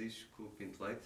Francisco Pinto Leite,